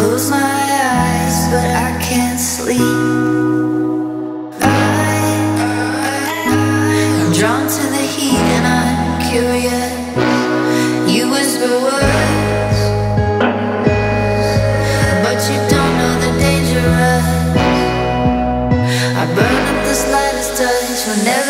close my eyes, but I can't sleep. I, I'm drawn to the heat and I'm curious. You whisper words, but you don't know the danger. I burn up the slightest touch whenever